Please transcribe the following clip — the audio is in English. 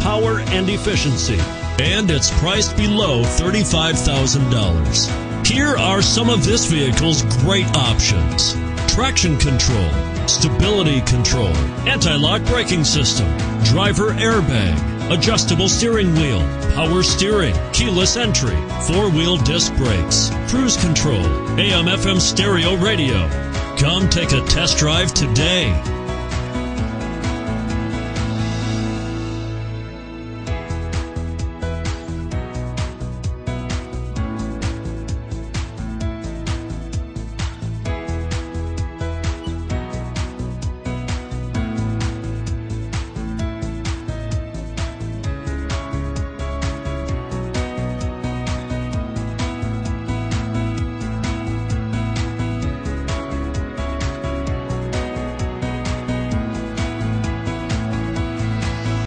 power and efficiency. And it's priced below $35,000. Here are some of this vehicle's great options. Traction control, stability control, anti-lock braking system, driver airbag, adjustable steering wheel, power steering, keyless entry, four-wheel disc brakes, cruise control, AM FM stereo radio. Come take a test drive today.